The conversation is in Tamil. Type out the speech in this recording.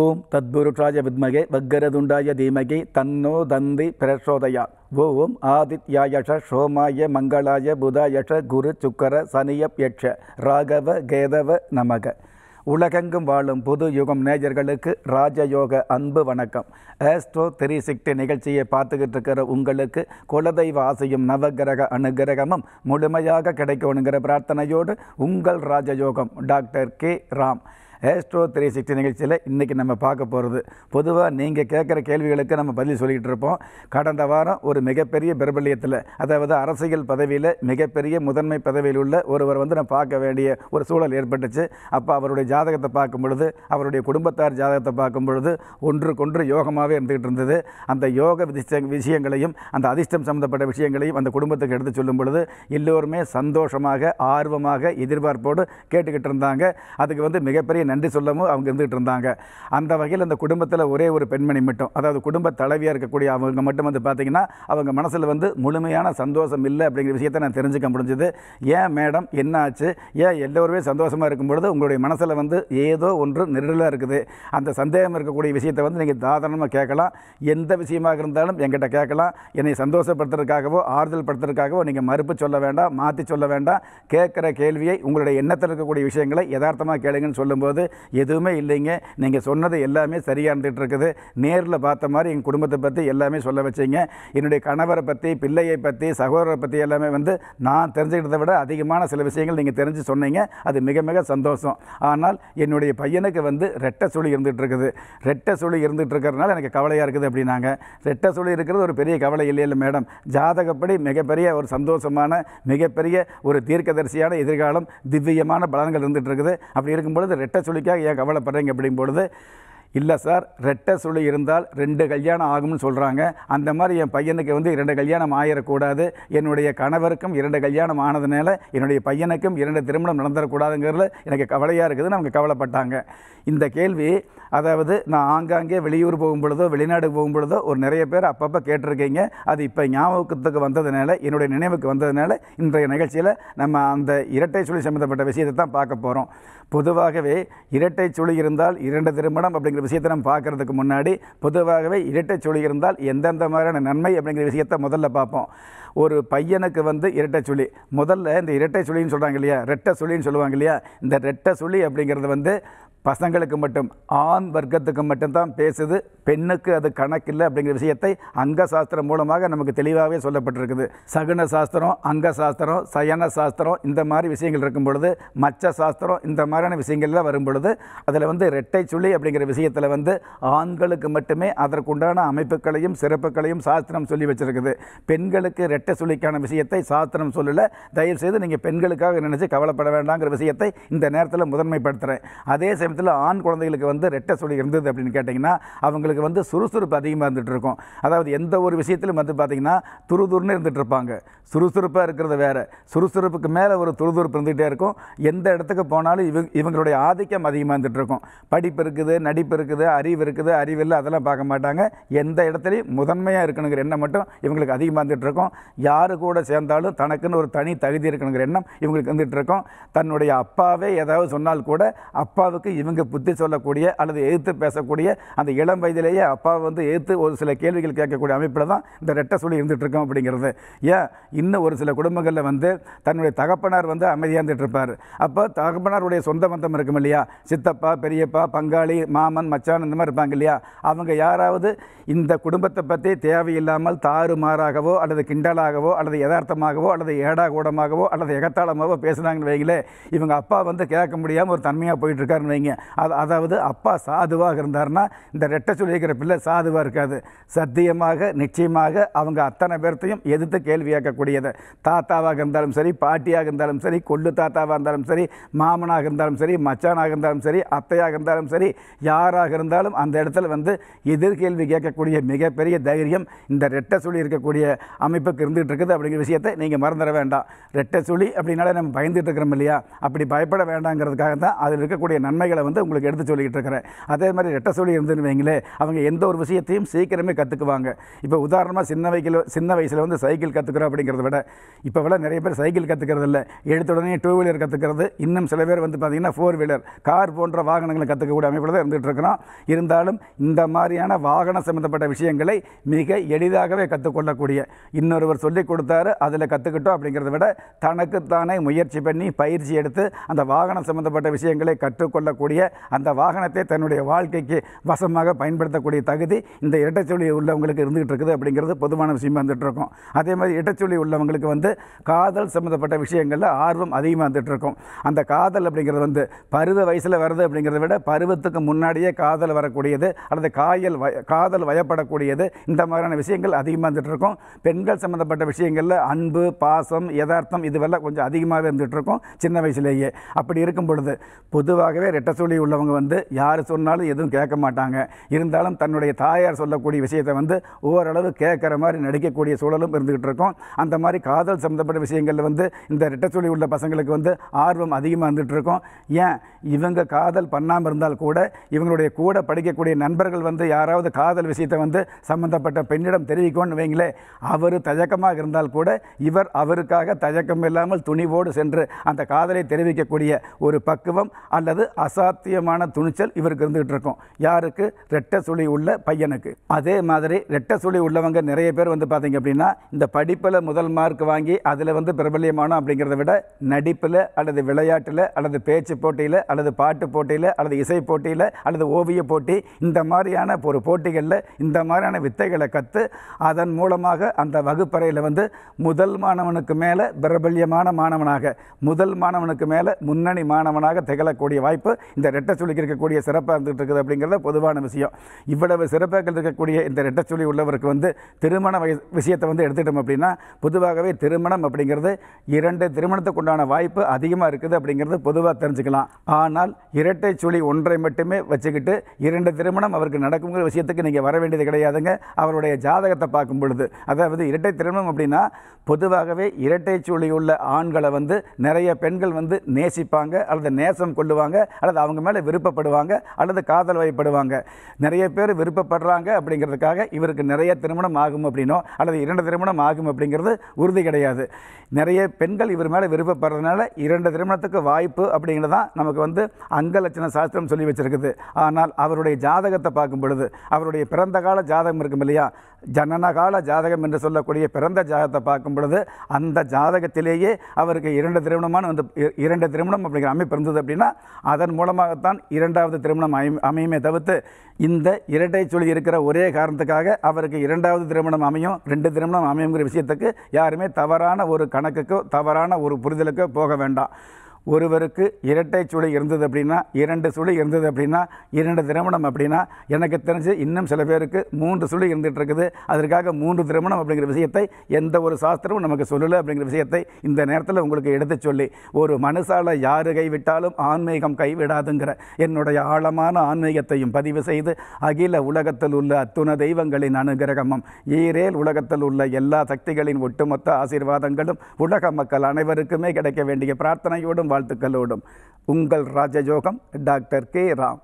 ஓம் தத்புருஷாய வித்மகே வக்கரதுண்டாய தீமகி தன்னோ தந்தி பிரசோதயா ஓம் ஆதித்யாயஷ சோமாய மங்களாய புதாயஷ குரு சுக்கர சனியப் யட்ச ராகவ கேதவ நமக உலகெங்கும் வாழும் புது யுகம் நேஜர்களுக்கு ராஜயோக அன்பு வணக்கம். ஆஸ்ட்ரோ த்ரீ சிக்ஸ்டி நிகழ்ச்சியை பார்த்துக்கிட்டு இருக்கிற உங்களுக்கு குலதெய்வ ஆசையும் நவகிரக அனுகிரகமும் முழுமையாக கிடைக்கணுங்கிற பிரார்த்தனையோடு உங்கள் ராஜயோகம் doctor K. Ram. Astro three sixty நிகழ்ச்சியில் இன்றைக்கி நம்ம பார்க்க போகிறது பொதுவாக நீங்கள் கேட்குற கேள்விகளுக்கு நம்ம பதில் சொல்லிகிட்டு இருப்போம். கடந்த வாரம் ஒரு மிகப்பெரிய பிரபல்யத்தில் அதாவது அரசியல் பதவியில் மிகப்பெரிய முதன்மை பதவியில் உள்ள ஒருவர் வந்து நான் பார்க்க வேண்டிய ஒரு சூழல் ஏற்பட்டுச்சு. அப்போ அவருடைய ஜாதகத்தை பார்க்கும் பொழுது அவருடைய குடும்பத்தார் ஜாதகத்தை பார்க்கும் பொழுது ஒன்றுக்கொன்று யோகமாகவே இருந்துகிட்டு இருந்தது. அந்த யோக விஷயங்களையும் அந்த அதிர்ஷ்டம் சம்மந்தப்பட்ட விஷயங்களையும் அந்த குடும்பத்துக்கு எடுத்து சொல்லும் பொழுது எல்லோருமே சந்தோஷமாக ஆர்வமாக எதிர்பார்ப்போடு கேட்டுக்கிட்டு இருந்தாங்க. அதுக்கு வந்து மிகப்பெரிய நன்றி சொல்லவும் அவங்க இருந்துகிட்டு இருந்தாங்க. அந்த வகையில் அந்த குடும்பத்தில் ஒரே ஒரு பெண்மணி மட்டும். அதாவது குடும்ப தலைவியாக இருக்கக்கூடிய அவங்க மட்டும் வந்து பார்த்திங்கன்னா அவங்க மனசில் வந்து முழுமையான சந்தோஷம் இல்லை அப்படிங்கிற விஷயத்தை நான் தெரிஞ்சுக்க முடிஞ்சது. ஏன் மேடம் என்ன ஆச்சு ஏன் எல்லோருமே சந்தோஷமாக இருக்கும்பொழுது உங்களுடைய மனசில் வந்து ஏதோ ஒன்று நெருடலாக இருக்குது. அந்த சந்தேகம் இருக்கக்கூடிய விஷயத்தை வந்து நீங்கள் தாராளமாக கேட்கலாம். எந்த விஷயமாக இருந்தாலும் எங்கிட்ட கேட்கலாம். என்னை சந்தோஷப்படுத்துறதுக்காகவோ ஆறுதல் படுத்துறதுக்காகவோ நீங்கள் மறுப்பு சொல்ல வேண்டாம் மாற்றி சொல்ல வேண்டாம். கேட்குற கேள்வியை உங்களுடைய எண்ணத்தில் இருக்கக்கூடிய விஷயங்களை யதார்த்தமாக கேளுங்கன்னு சொல்லும்போது எதுவுமே இல்லைங்க. நீங்கள் சொன்னது எல்லாமே சரியாக இருந்துகிட்டு இருக்குது நேரில் பார்த்த மாதிரி எங்கள் குடும்பத்தை பற்றி எல்லாமே சொல்ல வச்சீங்க. என்னுடைய கணவரை பற்றி பிள்ளையை பற்றி சகோதரரை பற்றி எல்லாமே வந்து நான் தெரிஞ்சுக்கிட்டதை விட அதிகமான சில விஷயங்கள் நீங்கள் தெரிஞ்சு சொன்னீங்க. அது மிக மிக சந்தோஷம். ஆனால் என்னுடைய பையனுக்கு வந்து ரெட்டை சுழி இருந்துகிட்டு இருக்குது ரெட்டை சுழி இருந்துகிட்டு இருக்கிறதுனால எனக்கு கவலையாக இருக்குது அப்படின்னாங்க. ரெட்டை சுழி இருக்கிறது ஒரு பெரிய கவலை இல்லை இல்லை மேடம். ஜாதகப்படி மிகப்பெரிய ஒரு சந்தோஷமான மிகப்பெரிய ஒரு தீர்க்கதரிசியான எதிர்காலம் திவ்யமான பலன்கள் இருந்துகிட்டு இருக்குது அப்படி இருக்கும் பொழுது ரெட்டை சுழிக்காக ஏன் கவலைப்படுறீங்க அப்படிங்கும் பொழுது இல்லை சார் ரெட்டை சுழி இருந்தால் ரெண்டு கல்யாணம் ஆகும்னு சொல்கிறாங்க அந்த மாதிரி என் பையனுக்கு வந்து இரண்டு கல்யாணம் ஆயிடக்கூடாது என்னுடைய கணவருக்கும் இரண்டு கல்யாணம் ஆனதுனால என்னுடைய பையனுக்கும் இரண்டு திருமணம் நடந்துடக்கூடாதுங்கிறதுல எனக்கு கவலையாக இருக்குதுன்னு அவங்க கவலைப்பட்டாங்க. இந்த கேள்வி அதாவது நான் ஆங்காங்கே வெளியூர் போகும் பொழுதோ வெளிநாடு போகும் பொழுதோ ஒரு நிறைய பேர் அப்பப்போ கேட்டிருக்கீங்க. அது இப்போ ஞாபகத்துக்கு வந்ததுனால என்னுடைய நினைவுக்கு வந்ததுனால இன்றைய நிகழ்ச்சியில் நம்ம அந்த இரட்டை சுழி சம்மந்தப்பட்ட விஷயத்தை தான் பார்க்க போகிறோம் பொதுவாகவே இரட்டை சுழி இருந்தால் இரண்டு திருமணம் அப்படிங்கிற விஷயத்தை நம்ம பார்க்குறதுக்கு முன்னாடி பொதுவாகவே இரட்டை சுழி இருந்தால் எந்தெந்த மாதிரியான நன்மை அப்படிங்கிற விஷயத்தை முதல்ல பார்ப்போம். ஒரு பையனுக்கு வந்து இரட்டை சுழி. முதல்ல இந்த இரட்டை சுழின்னு சொல்கிறாங்க இல்லையா? ரெட்டை சுழின்னு சொல்லுவாங்க இல்லையா? இந்த ரெட்டை சுழி அப்படிங்கிறது வந்து பசங்களுக்கு மட்டும் ஆண் வர்க்கத்துக்கு மட்டும்தான் பேசுது. பெண்ணுக்கு அது கணக்கில்லை அப்படிங்கிற விஷயத்தை அங்க சாஸ்திரம் மூலமாக நமக்கு தெளிவாகவே சொல்லப்பட்டிருக்குது. சகுன சாஸ்திரம் அங்க சாஸ்திரம் சயன சாஸ்திரம் இந்த மாதிரி விஷயங்கள் இருக்கும் பொழுது மச்ச சாஸ்திரம் இந்த மாதிரியான விஷயங்கள்லாம் வரும் பொழுது அதில் வந்து ரெட்டை சுழி அப்படிங்கிற விஷயத்தில் வந்து ஆண்களுக்கு மட்டுமே அதற்குண்டான அமைப்புகளையும் சிறப்புகளையும் சாஸ்திரம் சொல்லி வச்சிருக்குது. பெண்களுக்கு ரெட்டை சுழிக்கான விஷயத்தை சாஸ்திரம் சொல்லலை. தயவுசெய்து நீங்கள் பெண்களுக்காக நினச்சி கவலைப்பட வேண்டாங்கிற விஷயத்தை இந்த நேரத்தில் முதன்மைப்படுத்துகிறேன் அதே சமயம் சமீபத்தில் ஆண் குழந்தைகளுக்கு வந்து ரெட்டை சொல்லி இருந்தது அப்படின்னு கேட்டிங்கன்னா அவங்களுக்கு வந்து சுறுசுறுப்பு அதிகமாக இருந்துகிட்டு இருக்கும். அதாவது எந்த ஒரு விஷயத்திலும் வந்து பார்த்திங்கன்னா துருதுருன்னு இருந்துகிட்டு இருப்பாங்க. சுறுசுறுப்பாக இருக்கிறது வேறு. சுறுசுறுப்புக்கு மேலே ஒரு துருதுருப்பு இருந்துகிட்டே இருக்கும். எந்த இடத்துக்கு போனாலும் இவங்க இவங்களுடைய ஆதிக்கம் அதிகமாக இருந்துகிட்டு இருக்கும். படிப்பு இருக்குது நடிப்பு இருக்குது அறிவு இருக்குது அறிவில்லை அதெல்லாம் பார்க்க மாட்டாங்க. எந்த இடத்துலையும் முதன்மையாக இருக்கணுங்கிற எண்ணம் மட்டும் இவங்களுக்கு அதிகமாக இருந்துகிட்டு இருக்கும். யார் கூட சேர்ந்தாலும் தனக்குன்னு ஒரு தனி தகுதி இருக்கணுங்கிற எண்ணம் இவங்களுக்கு இருந்துகிட்டு இருக்கும். தன்னுடைய அப்பாவே ஏதாவது சொன்னால் கூட அப்பாவுக்கு இவங்க புத்தி சொல்லக்கூடிய அல்லது எதிர்த்து பேசக்கூடிய அந்த இளம் வயதிலேயே அப்பா வந்து எதிர்த்து ஒரு சில கேள்விகள் கேட்கக்கூடிய அமைப்பில் தான் இந்த ரெட்டை சொல்லி இருந்துகிட்ருக்கோம் அப்படிங்கிறது. ஏன்? இன்னும் ஒரு சில குடும்பங்களில் வந்து தன்னுடைய தகப்பனார் வந்து அமைதியாக இருந்துகிட்டு இருப்பார். அப்போ தகப்பனாருடைய சொந்த பந்தம் இருக்கும் இல்லையா? சித்தப்பா பெரியப்பா பங்காளி மாமன் மச்சான் இந்த மாதிரி இருப்பாங்க இல்லையா? அவங்க யாராவது இந்த குடும்பத்தை பற்றி தேவையில்லாமல் தாறுமாறாகவோ அல்லது கிண்டலாகவோ அல்லது யதார்த்தமாகவோ அல்லது ஏடாகூடமாகவோ அல்லது எகத்தாளமாகவோ பேசுனாங்கன்னு வைங்களே இவங்க அப்பா வந்து கேட்க முடியாமல் ஒரு தன்மையாக போயிட்டுருக்காருன்னு வைங்க. அது அதாவது அப்பா சாதுவாக இருந்தார்னா இந்த ரெட்டை சொல்லிக்கிற பிள்ளை சாதுவாக இருக்காது. சத்தியமாக நிச்சயமாக அவங்க அத்தனை பேர்த்தையும் எதிர்த்து கேள்வி கேட்கக்கூடியது. தாத்தாவாக இருந்தாலும் சரி பாட்டியாக இருந்தாலும் சரி கொள்ளு தாத்தாவாக இருந்தாலும் சரி மாமனாக இருந்தாலும் சரி மச்சானாக இருந்தாலும் சரி அத்தையாக இருந்தாலும் சரி யாராக இருந்தாலும் அந்த இடத்துல வந்து எதிர்கேள்வி கேட்கக்கூடிய மிகப்பெரிய தைரியம் இந்த ரெட்டை சுழி இருக்கக்கூடிய அமைப்புக்கு இருந்துகிட்டு இருக்குது அப்படிங்கிற விஷயத்தை நீங்கள் மறந்துட வேண்டாம். ரெட்டை சுழி அப்படின்னாலே நம்ம பயந்துட்டு இருக்கிறோம் இல்லையா? அப்படி பயப்பட வேண்டாங்கிறதுக்காக தான் அதில் இருக்கக்கூடிய நன்மைகளை விஷயங்களை வந்து உங்களுக்கு எடுத்து சொல்லிக்கிட்டு இருக்கிறேன். அதே மாதிரி ரெட்ட சொல்லி இருந்துன்னு வைங்களே அவங்க எந்த ஒரு விஷயத்தையும் சீக்கிரமே கற்றுக்குவாங்க இப்போ உதாரணமாக சின்ன வயசில் சின்ன வயசில் வந்து சைக்கிள் கற்றுக்குறோம் அப்படிங்கிறத விட இப்போ விட நிறைய பேர் சைக்கிள் கற்றுக்கிறது இல்லை. எடுத்த உடனே டூ வீலர் கற்றுக்கிறது இன்னும் சில பேர் வந்து பார்த்திங்கன்னா ஃபோர் வீலர் கார் போன்ற வாகனங்களை கற்றுக்கக்கூடிய அமைப்பில் தான் இருந்துகிட்டு இருக்கிறோம். இருந்தாலும் இந்த மாதிரியான வாகனம் சம்மந்தப்பட்ட விஷயங்களை மிக எளிதாகவே கற்றுக்கொள்ளக்கூடிய இன்னொருவர் சொல்லிக் கொடுத்தாரு அதில் கற்றுக்கிட்டோம் அப்படிங்கிறத விட தனக்குத்தானே முயற்சி பண்ணி பயிற்சி எடுத்து அந்த வாகனம் சம்மந்தப்பட்ட விஷயங்களை கற்றுக்கொள்ளக்கூடிய அந்த வாகனத்தை தன்னுடைய வாழ்க்கைக்கு வசமாக பயன்படுத்தக்கூடிய தகுதி இந்த இரட்டைச்சொலி உள்ளவங்களுக்கு இருந்துகிட்டு இருக்குது அப்படிங்கிறது பொதுவான விஷயமா இருந்துகிட்டு இருக்கும். அதே மாதிரி இரட்டைச்சொலி உள்ளவங்களுக்கு வந்து காதல் சம்மந்தப்பட்ட விஷயங்களில் ஆர்வம் அதிகமாக இருந்துகிட்டு இருக்கும். அந்த காதல் அப்படிங்கிறது வந்து பருவ வயசில் வருது அப்படிங்கிறத விட பருவத்துக்கு முன்னாடியே காதல் வரக்கூடியது அல்லது காயல் வய காதல் வயப்படக்கூடியது இந்த மாதிரியான விஷயங்கள் அதிகமாக இருந்துகிட்டு இருக்கும். பெண்கள் சம்மந்தப்பட்ட விஷயங்களில் அன்பு பாசம் யதார்த்தம் இதுவெல்லாம் கொஞ்சம் அதிகமாகவே இருந்துகிட்டு இருக்கும் சின்ன வயசுலேயே. அப்படி இருக்கும் பொழுது பொதுவாகவே ரெட்டசொலி உள்ளவங்க வந்து யார் சொன்னாலும் எதுவும் கேட்க மாட்டாங்க. இருந்தாலும் தன்னுடைய தாயார் சொல்லக்கூடிய விஷயத்தை வந்து ஓரளவு கேட்குற மாதிரி நடிக்கக்கூடிய சூழலும் இருந்துகிட்டு இருக்கும். அந்த மாதிரி காதல் சம்மந்தப்பட்ட விஷயங்களில் வந்து இந்த ரெட்டச்சொலி உள்ள பசங்களுக்கு வந்து ஆர்வம் அதிகமாக இருந்துகிட்டு இருக்கும். ஏன்? இவங்க காதல் பண்ணாமல் இருந்தால் கூட இவங்களுடைய கூட படிக்கக்கூடிய நண்பர்கள் வந்து யாராவது காதல் விஷயத்தை வந்து சம்மந்தப்பட்ட பெண்ணிடம் தெரிவிக்கணும்னு வைங்களே அவர் தயக்கமாக இருந்தால் கூட இவர் அவருக்காக தயக்கம் இல்லாமல் துணிவோடு சென்று அந்த காதலை தெரிவிக்கக்கூடிய ஒரு பக்குவம் அல்லது அசாத்தியமான துணிச்சல் இவருக்கு இருந்துகிட்டு இருக்கும். யாருக்கு? ரெட்டை சுழி உள்ள பையனுக்கு. அதே மாதிரி ரெட்டை சுழி உள்ளவங்க நிறைய பேர் வந்து பார்த்தீங்க அப்படின்னா இந்த படிப்பில் முதல் மார்க் வாங்கி அதில் வந்து பிரபல்யமானோம் அப்படிங்கிறத விட நடிப்பில் அல்லது விளையாட்டில் அல்லது பேச்சு போட்டியில் அல்லது பாட்டு போட்டியில் அல்லது இசை போட்டியில் அல்லது ஓவிய போட்டி இந்த மாதிரியான ஒரு போட்டிகளில் இந்த மாதிரியான வித்தைகளை கற்று அதன் மூலமாக அந்த வகுப்பறையில் வந்து முதல் மாணவனுக்கு மேலே பிரபல்யமான மாணவனாக முதல் மாணவனுக்கு மேலே முன்னணி மாணவனாக திகழக்கூடிய வாய்ப்பு இந்த ரெட்டச்சுளிக்கு இருக்கக்கூடிய சிறப்பாக இருந்துகிட்டு இருக்குது அப்படிங்கிறத பொதுவான விஷயம். இவ்வளவு சிறப்பாக இருக்கக்கூடிய இந்த ரெட்டச்சுளி உள்ளவருக்கு வந்து திருமண வய விஷயத்தை வந்து எடுத்துட்டோம் அப்படின்னா பொதுவாகவே திருமணம் அப்படிங்கிறது இரண்டு திருமணத்துக்கு உண்டான வாய்ப்பு அதிகமாக இருக்குது அப்படிங்கிறது பொதுவாக தெரிஞ்சுக்கலாம். ஆனால் இரட்டை சுழி ஒன்றை மட்டுமே வச்சுக்கிட்டு இரண்டு திருமணம் அவருக்கு நடக்குங்கிற விஷயத்துக்கு நீங்கள் வர வேண்டியது கிடையாதுங்க. அவருடைய ஜாதகத்தை பார்க்கும் பொழுது அதாவது இரட்டை திருமணம் அப்படின்னா பொதுவாகவே இரட்டை சுழி உள்ள ஆண்களை வந்து நிறைய பெண்கள் வந்து நேசிப்பாங்க அல்லது நேசம் கொள்ளுவாங்க அல்லது அவங்க மேலே விருப்பப்படுவாங்க அல்லது காதல் வயப்படுவாங்க. நிறைய பேர் விருப்பப்படுறாங்க அப்படிங்கிறதுக்காக இவருக்கு நிறைய திருமணம் ஆகும் அப்படின்னோ அல்லது இரண்டு திருமணம் ஆகும் அப்படிங்கிறது உறுதி கிடையாது. நிறைய பெண்கள் இவர் மேலே விருப்பப்படுறதுனால இரண்டு திருமணத்துக்கு வாய்ப்பு அப்படிங்கிறது தான் நமக்கு வந்து அங்கலட்சண சாஸ்திரம் சொல்லி வச்சிருக்குது. ஆனால் அவருடைய ஜாதகத்தை பார்க்கும் பொழுது அவருடைய பிறந்த கால ஜாதகம் இருக்கும் இல்லையா? ஜனனகால ஜாதகம் என்று சொல்லக்கூடிய பிறந்த ஜாதகத்தை பார்க்கும் பொழுது அந்த ஜாதகத்திலேயே அவருக்கு இரண்டு திருமணமான வந்து இரண்டு திருமணம் அப்படிங்கிற அமைப்பு இருந்தது அப்படின்னா அதன் மூலம் மூலமாகத்தான் இரண்டாவது திருமணம் அமையுமே தவிர்த்து இந்த இரட்டை சொல்லி இருக்கிற ஒரே காரணத்துக்காக அவருக்கு இரண்டாவது திருமணம் அமையும் ரெண்டு திருமணம் அமையுங்கிற விஷயத்துக்கு யாருமே தவறான ஒரு கணக்குக்கோ தவறான ஒரு புரிதலுக்கோ போக வேண்டாம். ஒருவருக்கு இரட்டை சுழி இருந்தது அப்படின்னா இரண்டு சுழி இருந்தது அப்படின்னா இரண்டு திருமணம் அப்படின்னா எனக்கு தெரிஞ்சு இன்னும் சில பேருக்கு மூன்று சுழி இருந்துகிட்டு இருக்குது அதற்காக மூன்று திருமணம் அப்படிங்கிற விஷயத்தை எந்த ஒரு சாஸ்திரமும் நமக்கு சொல்லலை அப்படிங்கிற விஷயத்தை இந்த நேரத்தில் உங்களுக்கு எடுத்துச் சொல்லி ஒரு மனுஷால் யாரு கைவிட்டாலும் ஆன்மீகம் கைவிடாதுங்கிற என்னுடைய ஆழமான ஆன்மீகத்தையும் பதிவு செய்து அகில உலகத்தில் உள்ள அத்துண தெய்வங்களின் அனுகிரகமும் ஈரேல் உலகத்தில் உள்ள எல்லா சக்திகளின் ஒட்டுமொத்த ஆசீர்வாதங்களும் உலக மக்கள் அனைவருக்குமே கிடைக்க வேண்டிய பிரார்த்தனையோடும் வாழ்த்துக்களோடும் உங்கள் ராஜயோகம் டாக்டர் கே ராம்.